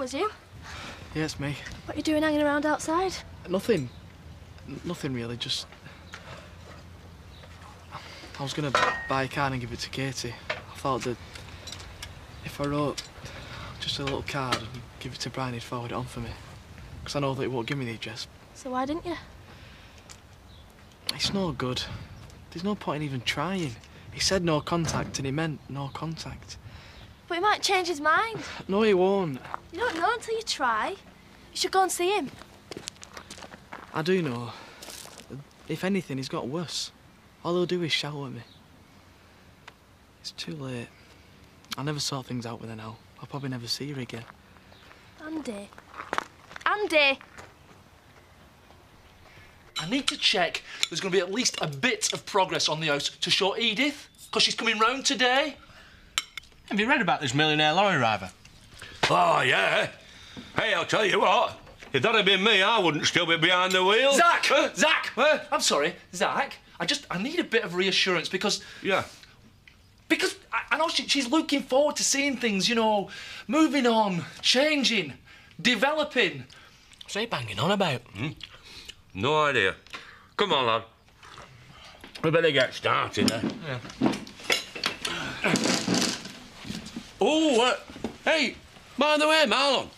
was you? Yeah, it's me. What are you doing hanging around outside? Nothing. N- nothing really, just... I was gonna buy a card and give it to Katie. I thought that if I wrote just a little card and give it to Brian, he'd forward it on for me. Because I know that he won't give me the address. So why didn't you? It's no good. There's no point in even trying. He said no contact and he meant no contact. But he might change his mind. No, he won't. You don't know until you try. You should go and see him. I do know. If anything, he's got worse. All he'll do is shout at me. It's too late. I never sort things out with her now. I'll probably never see her again. Andy. Andy! I need to check there's going to be at least a bit of progress on the house to show Edith, because she's coming round today. Have you read about this millionaire lorry driver? Oh, yeah. Hey, I'll tell you what. If that had been me, I wouldn't still be behind the wheel. Zach! Huh? Zach! I'm sorry, Zach. I just, I need a bit of reassurance because, Yeah. because I, I know she, she's looking forward to seeing things, you know, moving on, changing, developing. What's he banging on about? No idea. Come on, lad. We better get started, eh? Yeah. Oh, uh, hey, by the way, Marlon,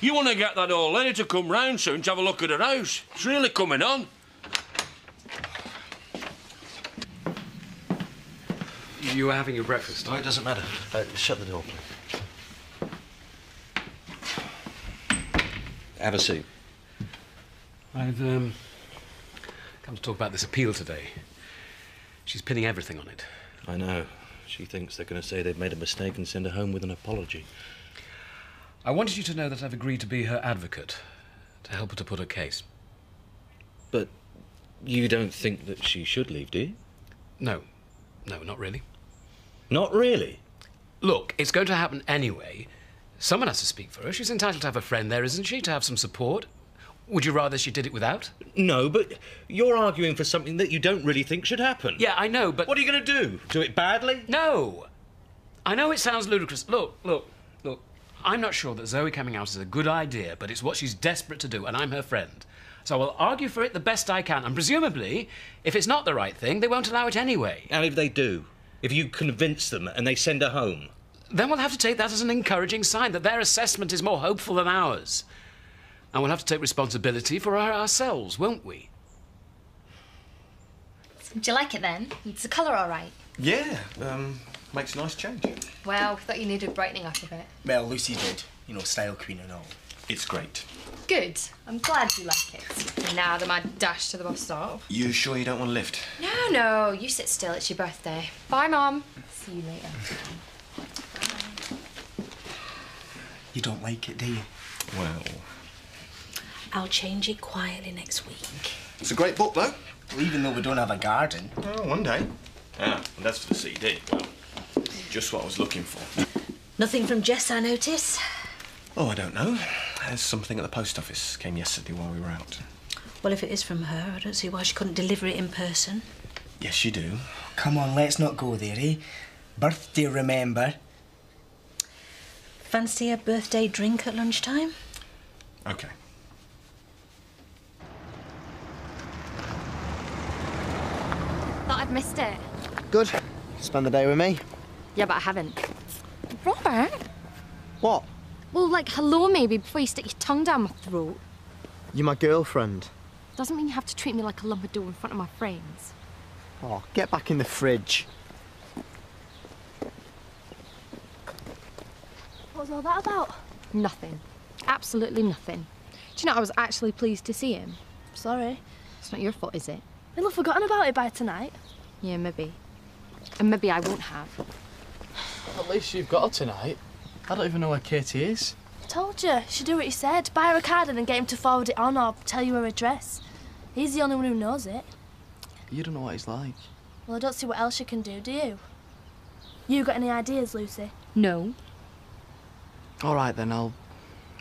you want to get that old lady to come round soon to have a look at her house? It's really coming on. You were having your breakfast. Oh, it doesn't matter. Uh, shut the door, please. Have a seat. I've um, come to talk about this appeal today. She's pinning everything on it. I know. She thinks they're going to say they've made a mistake and send her home with an apology. I wanted you to know that I've agreed to be her advocate to help her to put her case. But you don't think that she should leave, do you? No, no, not really. Not really. Look, it's going to happen anyway. Someone has to speak for her. She's entitled to have a friend there, isn't she? To have some support. Would you rather she did it without? No, but you're arguing for something that you don't really think should happen. Yeah, I know, but. What are you going to do? Do it badly? No! I know it sounds ludicrous. Look, look, look. I'm not sure that Zoe coming out is a good idea, but it's what she's desperate to do, and I'm her friend. So I'll argue for it the best I can, and presumably, if it's not the right thing, they won't allow it anyway. And if they do? If you convince them and they send her home? Then we'll have to take that as an encouraging sign that their assessment is more hopeful than ours. And we'll have to take responsibility for our ourselves, won't we? Do you like it then? It's the colour all right? Yeah, um, makes a nice change. Well, I thought you needed brightening up a bit. Well, Lucy did. You know, style queen and all. It's great. Good. I'm glad you like it. Now the mad dash to the bus stop. You sure you don't want a lift? No, no, you sit still. It's your birthday. Bye, Mum. See you later. You don't like it, do you? Well, I'll change it quietly next week. it's a great book, though. Even though we don't have a garden. Oh, one day. Ah, and that's for the CD. Well, just what I was looking for. Nothing from Jess, I notice. Oh, I don't know. There's something at the post office. Came yesterday while we were out. Well, if it is from her, I don't see why she couldn't deliver it in person. Yes, you do. Come on, let's not go there, eh? Birthday, remember? Fancy a birthday drink at lunchtime? Okay. Thought I'd missed it. Good. Spend the day with me. Yeah, but I haven't. Robert? What? Well, like, hello maybe before you stick your tongue down my throat. You're my girlfriend. Doesn't mean you have to treat me like a lump of dough in front of my friends. Oh, get back in the fridge. What was all that about? Nothing. Absolutely nothing. Do you know, I was actually pleased to see him. Sorry. It's not your fault, is it? He'll have forgotten about it by tonight. Yeah, maybe. And maybe I won't have. At least you've got her tonight. I don't even know where Katie is. I Told you, should do what he said. Buy her a card and then get him to forward it on or tell you her address. He's the only one who knows it. You don't know what he's like. Well, I don't see what else you can do, do you? You got any ideas, Lucy? No. All right then, I'll,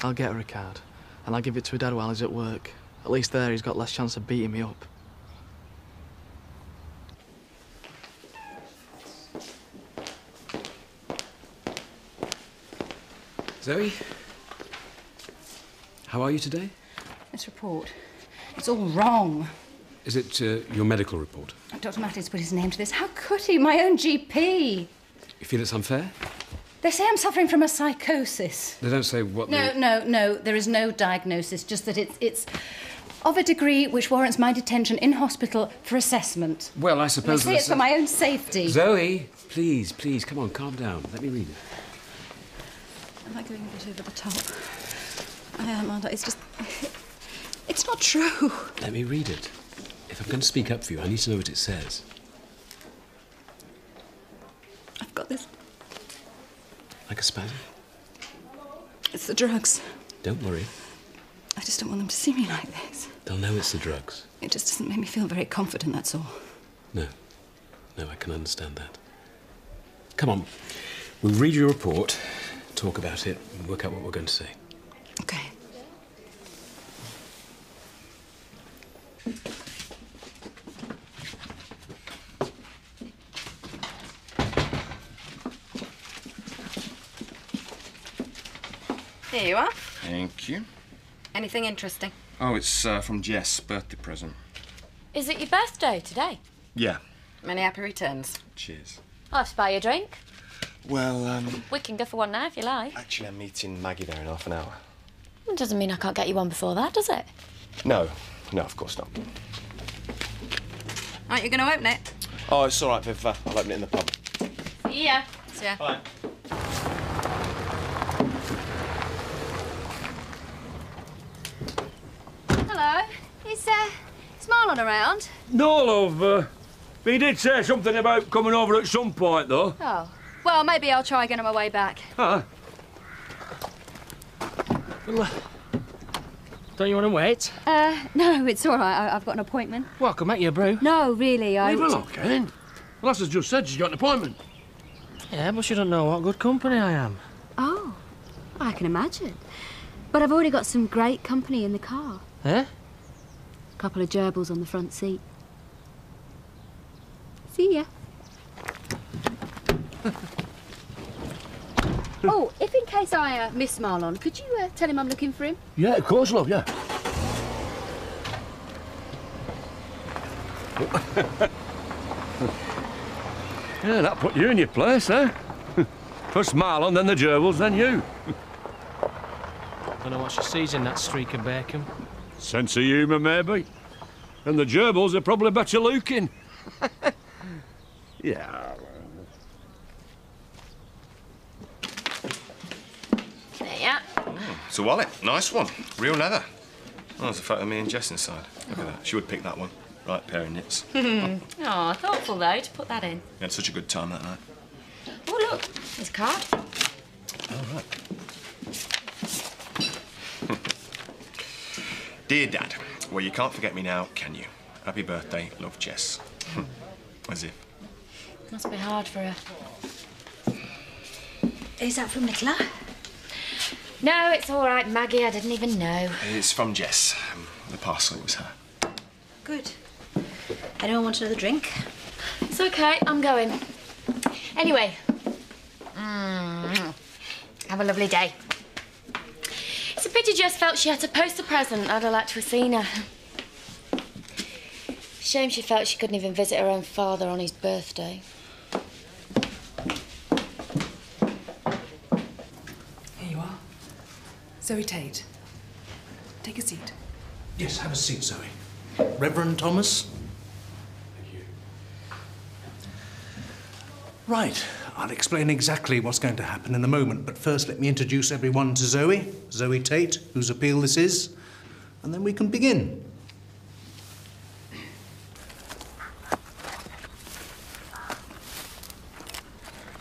I'll get her a card, and I'll give it to her dad while he's at work. At least there, he's got less chance of beating me up. Zoe, How are you today? This report, it's all wrong. Is it uh, your medical report? Dr. Mattis put his name to this. How could he? My own GP. You feel it's unfair? They say I'm suffering from a psychosis. They don't say what No, the... no, no. There is no diagnosis. Just that it's it's of a degree which warrants my detention in hospital for assessment. Well, I And I suppose... say it's for my own safety. Zoe, please, please, come on, calm down. Let me read it. Am I going a bit over the top? I am, aren't I? It's just. It's not true. Let me read it. If I'm going to speak up for you, I need to know what it says. I've got this. Like a spasm? It's the drugs. Don't worry. I just don't want them to see me like this. They'll know it's the drugs. It just doesn't make me feel very confident, that's all. No. No, I can understand that. Come on. We'll read your report, talk about it, and work out what we're going to say. Okay. Here you are. Thank you. Anything interesting? Oh, it's uh, from Jess, birthday present. Is it your birthday today? Yeah. Many happy returns. Cheers. I'll have to buy you a drink. Well, um, We can go for one now if you like. actually, I'm meeting Maggie there in half an hour. It doesn't mean I can't get you one before that, does it? No, no, of course not. Aren't you going to open it? Oh, it's all right, Viv. Uh, I'll open it in the pub. See ya. See ya. Bye. Hello. Is, uh, is Marlon around? No, love. Uh, he did say something about coming over at some point, though. Oh. Well, maybe I'll try again on my way back. Ah. Don't you want to wait? Uh, no, it's all right. I, I've got an appointment. Well, I can make you a brew. No, really, I... Leave her alone, Ken. Lass has just said she's got an appointment. Yeah, but she don't know what good company I am. Oh, I can imagine. But I've already got some great company in the car. Eh? A couple of gerbils on the front seat. See ya. oh, if in case I uh, miss Marlon, could you uh, tell him I'm looking for him? Yeah, of course, love, yeah. yeah, that put you in your place, eh? First Marlon, then the gerbils, then you. Don't know what she sees in that streak of bacon. Sense of humour, maybe. And the gerbils are probably better looking. yeah. There you are. It's a wallet. Nice one. Real leather. Oh, there's a photo of me and Jess inside. Look at that. She would pick that one. Right pair of nits. oh, thoughtful though to put that in. We had such a good time that night. Oh, look, There's a card. All right. Dear Dad, well, you can't forget me now, can you? Happy birthday, love, Jess. As if. Must be hard for her. Is that from Nicola? No, it's all right, Maggie. I didn't even know. It's from Jess. Um, the parcel was her. Good. Anyone want another drink? It's okay. I'm going. Anyway, mm, have a lovely day. It's a pity Jess felt she had to post a present. I'd have liked to have seen her. Shame she felt she couldn't even visit her own father on his birthday. Here you are. Zoe Tate. Take a seat. Yes, have a seat, Zoe. Reverend Thomas? Right, I'll explain exactly what's going to happen in a moment, but first let me introduce everyone to Zoe, Zoe Tate, whose appeal this is, and then we can begin.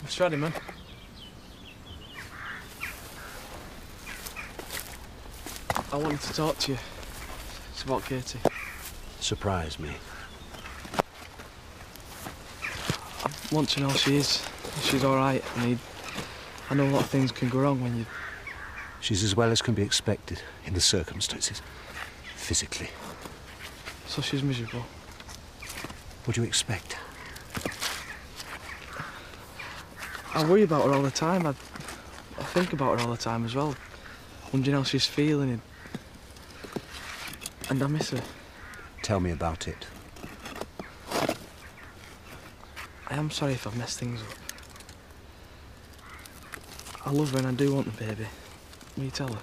Mr. Addyman. I wanted to talk to you. It's about Katie. Surprise me. I want to know how she is. She's all right. I mean, I know a lot of things can go wrong when you... She's as well as can be expected in the circumstances, physically. So she's miserable. What do you expect? I worry about her all the time. I, I think about her all the time as well. Wondering how she's feeling and And I miss her. Tell me about it. I am sorry if I've messed things up. I love her and I do want the baby. Will you tell her?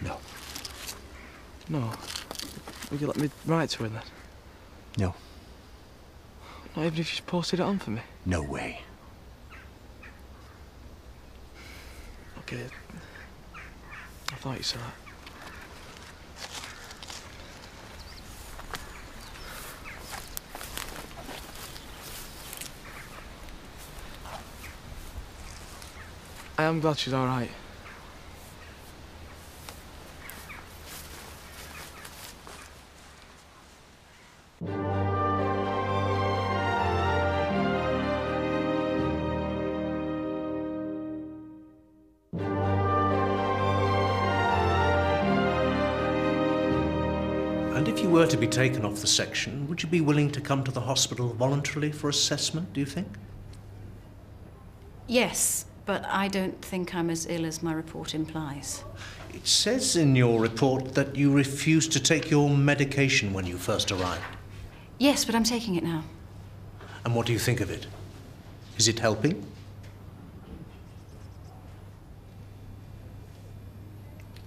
No. No. Will you let me write to her then? No. Not even if she's posted it on for me? No way. Okay. I thought you said that. I am glad she's alright. And if you were to be taken off the section, would you be willing to come to the hospital voluntarily for assessment, do you think? Yes, but I don't think I'm as ill as my report implies. It says in your report that you refused to take your medication when you first arrived. Yes, but I'm taking it now. And what do you think of it? Is it helping?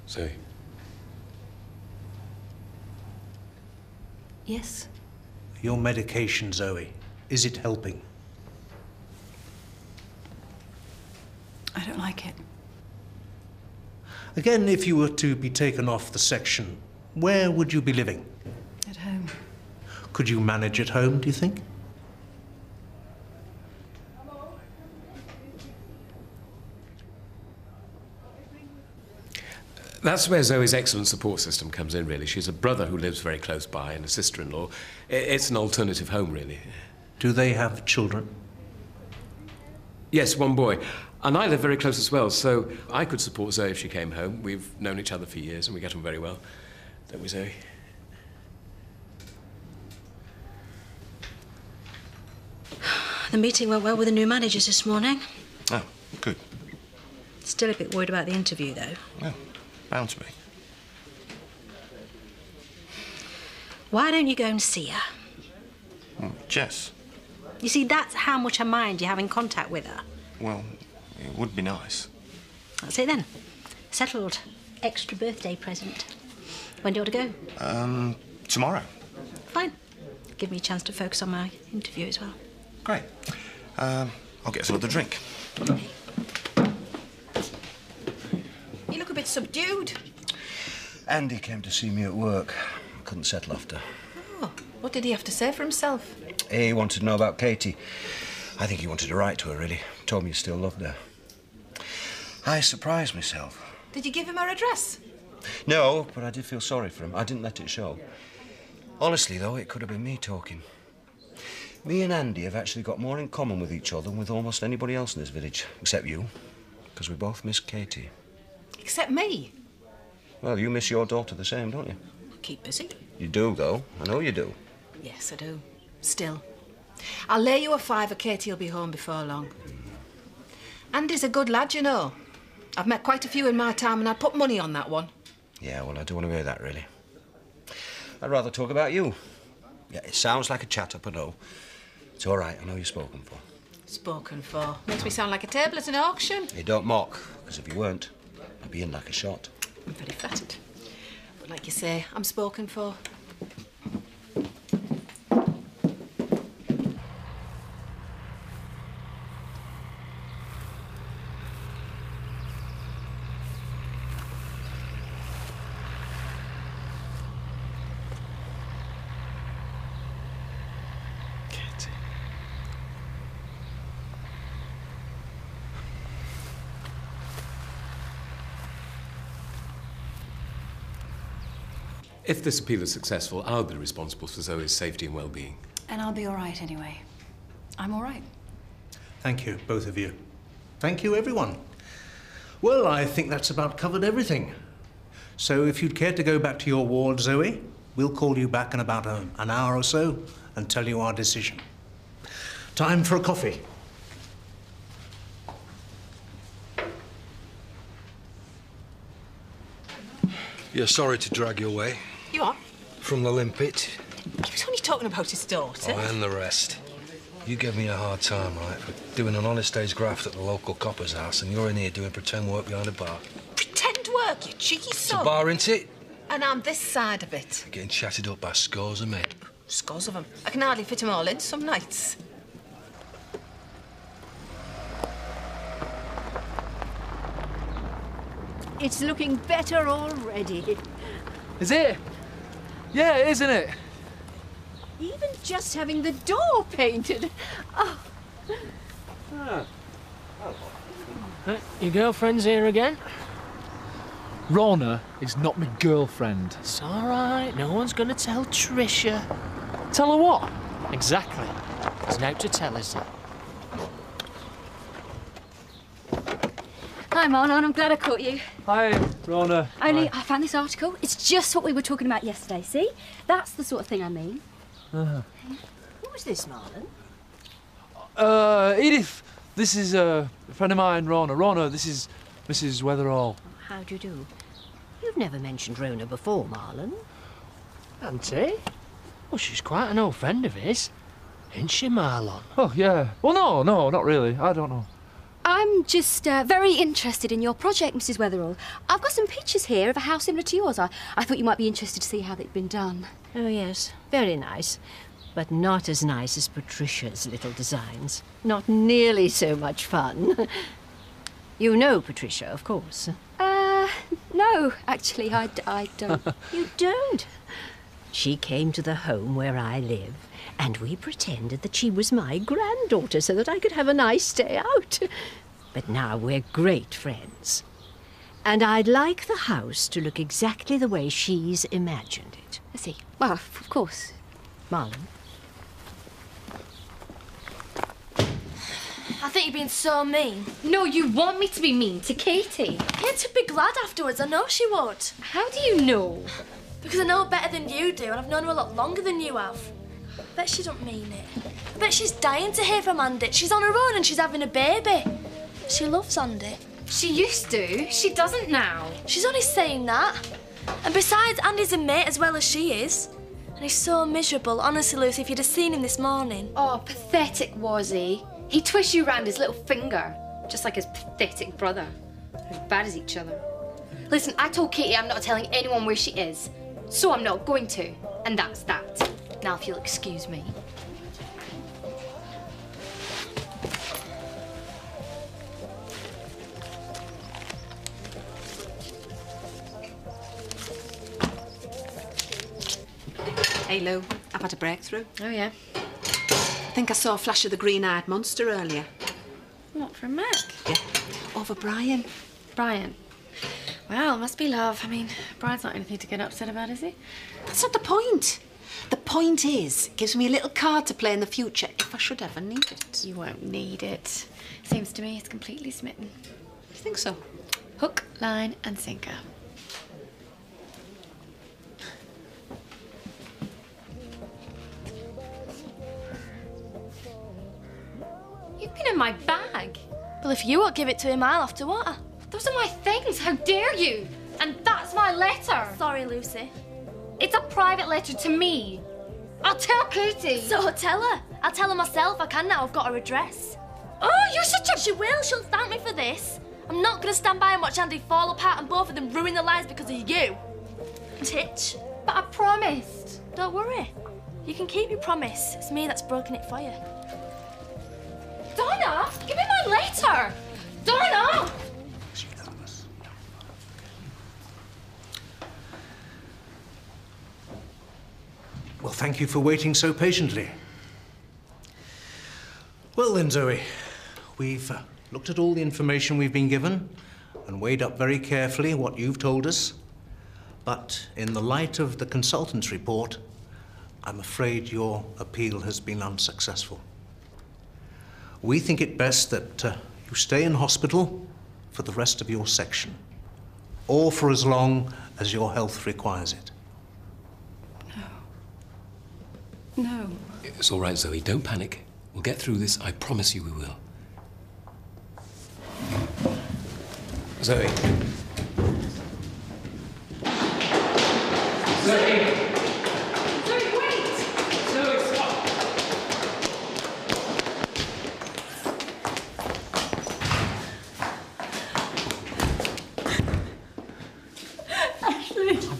Zoe. Yes. Your medication, Zoe, is it helping? I don't like it. Again, if you were to be taken off the section, where would you be living? At home. Could you manage at home, do you think? That's where Zoe's excellent support system comes in, really. She's a brother who lives very close by and a sister in law. It's an alternative home, really. Do they have children? Yes, one boy. And I live very close as well, so I could support Zoe if she came home. We've known each other for years and we get on very well. Don't we, Zoe? The meeting went well with the new managers this morning. Oh, good. Still a bit worried about the interview, though. Well, bound to be. Why don't you go and see her? Hmm, Jess, You see, that's how much I mind you having contact with her. well, it would be nice. That's it then. Settled. Extra birthday present. When do you want to go? Um, tomorrow. Fine. Give me a chance to focus on my interview as well. Great. Um, I'll get us another drink. You look a bit subdued. Andy came to see me at work. Couldn't settle after. Oh, what did he have to say for himself? He wanted to know about Katie. I think he wanted to write to her, really. Told me he still loved her. I surprised myself. Did you give him her address? No, but I did feel sorry for him. I didn't let it show. Honestly, though, it could have been me talking. Me and Andy have actually got more in common with each other than with almost anybody else in this village, except you, because we both miss Katie. Except me. Well, you miss your daughter the same, don't you? Keep busy. You do, though. I know you do. Yes, I do. Still. I'll lay you a fiver, Katie will be home before long. Andy's a good lad, you know. I've met quite a few in my time, and I'd put money on that one. Yeah, well, I don't want to hear that, really. I'd rather talk about you. Yeah, it sounds like a chat up, I know. It's all right, I know you're spoken for. Spoken for. Makes me sound like a table at an auction. You don't mock, because if you weren't, I'd be in like a shot. I'm very flattered. But like you say, I'm spoken for. If this appeal is successful, I'll be responsible for Zoe's safety and well-being. And I'll be all right anyway. I'm all right. Thank you, both of you. Thank you, everyone. Well, I think that's about covered everything. So if you'd care to go back to your ward, Zoe, we'll call you back in about a, an hour or so and tell you our decision. Time for a coffee. Yeah, sorry to drag you away You are? from the limpet. He was only talking about his daughter. Oh, and the rest. You gave me a hard time, right, for doing an honest day's graft at the local copper's house, and you're in here doing pretend work behind a bar. Pretend work, you cheeky It's son. a bar, ain't it? And I'm this side of it. Getting chatted up by scores of men. Scores of them. I can hardly fit 'em all in some nights. It's looking better already. Is it? Yeah, it is, isn't it? Even just having the door painted. Oh. Uh, your girlfriend's here again? Rona is not my girlfriend. It's all right. No one's going to tell Trisha. Tell her what? Exactly. There's no to tell, is there? Hi, Marlon. I'm glad I caught you. Hi, Rona. Only I found this article. It's just what we were talking about yesterday. See? That's the sort of thing I mean. Uh, Who was this, Marlon? uh, Edith, this is uh, a friend of mine, Rona. Rona, this is Mrs. Weatherall. How do you do? You've never mentioned Rona before, Marlon. Auntie? Well, she's quite an old friend of his. Isn't she, Marlon? Oh, yeah. Well, no, no, not really. I don't know. I'm just uh, very interested in your project, Mrs. Weatherall. I've got some pictures here of a house similar to yours. I, I thought you might be interested to see how they've been done. Oh, yes. Very nice. But not as nice as Patricia's little designs. Not nearly so much fun. you know Patricia, of course. Uh, no, actually, I, I don't. You don't? She came to the home where I live, and we pretended that she was my granddaughter so that I could have a nice day out. But now we're great friends. And I'd like the house to look exactly the way she's imagined it. I see. Well, of course. Marlon? I think you're being so mean. No, you want me to be mean to Katie. Katie'd be glad afterwards. I know she would. How do you know? Because I know her better than you do, and I've known her a lot longer than you have. I bet she don't mean it. I bet she's dying to hear from Andy. She's on her own and she's having a baby. She loves Andy. She used to. She doesn't now. She's only saying that. And besides, Andy's a mate as well as she is. And he's so miserable. Honestly, Lucy, if you'd have seen him this morning. Oh, pathetic was he? He twists you round his little finger, just like his pathetic brother. As bad as each other. Listen, I told Katie I'm not telling anyone where she is, so I'm not going to. And that's that. Now, if you'll excuse me. Hey, Lou, I've had a breakthrough. Oh, yeah? I think I saw a flash of the green-eyed monster earlier. What, from Mac? Yeah, over Brian. Brian. Well, must be love. I mean, Brian's not anything to get upset about, is he? That's not the point. The point is, it gives me a little card to play in the future if I should ever need it. You won't need it. Seems to me he's completely smitten. Do you think so? Hook, line, and sinker. You've been in my bag. Well, if you won't give it to him, I'll have to what? Those are my things. How dare you? And that's my letter. Sorry, Lucy. It's a private letter to me. I'll tell Katie. So tell her. I'll tell her myself. I can now. I've got her address. Oh, you're such a. She will. She'll thank me for this. I'm not going to stand by and watch Andy fall apart and both of them ruin their lives because of you. Titch. But I promised. Don't worry. You can keep your promise. It's me that's broken it for you. Donna, give me my letter. Donna. Well, thank you for waiting so patiently. Well then, Zoe, we've uh, looked at all the information we've been given and weighed up very carefully what you've told us. But in the light of the consultant's report, I'm afraid your appeal has been unsuccessful. We think it best that uh, you stay in hospital for the rest of your section, or for as long as your health requires it. No. It's all right, Zoe. Don't panic. We'll get through this. I promise you we will. Zoe.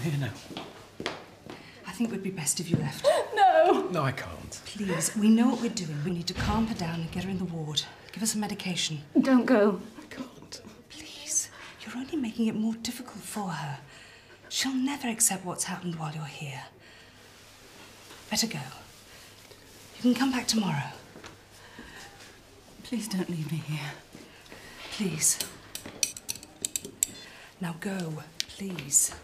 here now. I think it would be best if you left. No. No, I can't. Please, we know what we're doing. We need to calm her down and get her in the ward. Give her some medication. Don't go. I can't. Please, you're only making it more difficult for her. She'll never accept what's happened while you're here. Better go. You can come back tomorrow. Please don't leave me here. Please. Now go, please.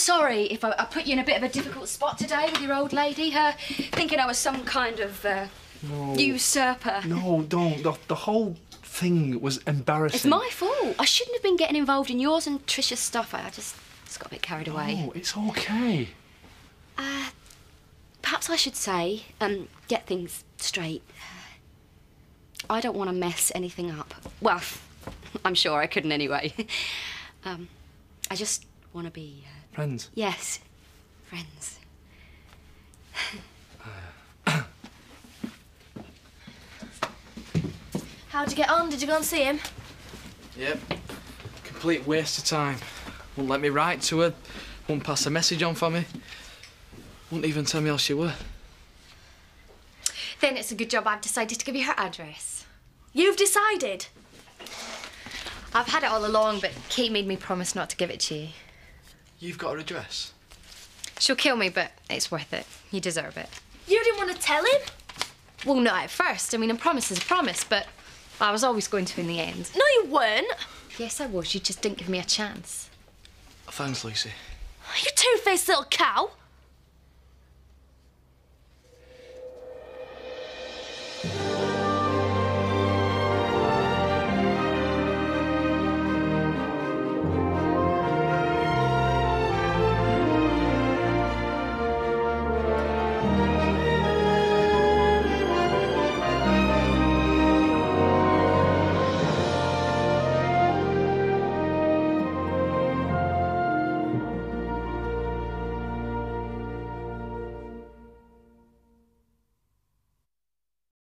Sorry if I, I put you in a bit of a difficult spot today with your old lady. Her thinking I was some kind of uh, No. usurper. No, don't. The, the whole thing was embarrassing. It's my fault. I shouldn't have been getting involved in yours and Trisha's stuff. I I just, just got a bit carried away. Oh, it's okay. Uh, perhaps I should say, um, get things straight. I don't want to mess anything up. Well, I'm sure I couldn't anyway. um, I just want to be, uh, Friends. yes, friends. How'd you get on? Did you go and see him? Yep. Complete waste of time. Won't let me write to her. won't pass a message on for me. Wouldn't even tell me how she were. Then it's a good job I've decided to give you her address. You've decided? I've had it all along, but Kate made me promise not to give it to you. You've got her address. She'll kill me, but it's worth it. You deserve it. You didn't want to tell him? Well, not at first. I mean, a promise is a promise, but I was always going to in the end. No, you weren't. Yes, I was. You just didn't give me a chance. Thanks, Lucy. You two-faced little cow.